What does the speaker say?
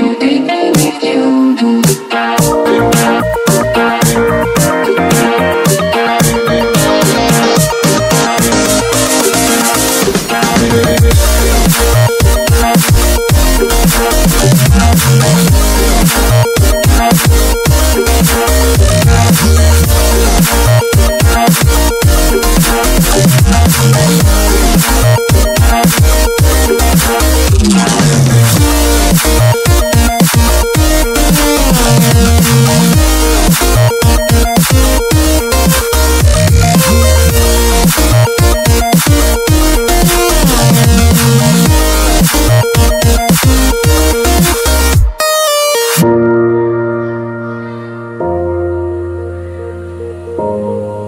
you Oh.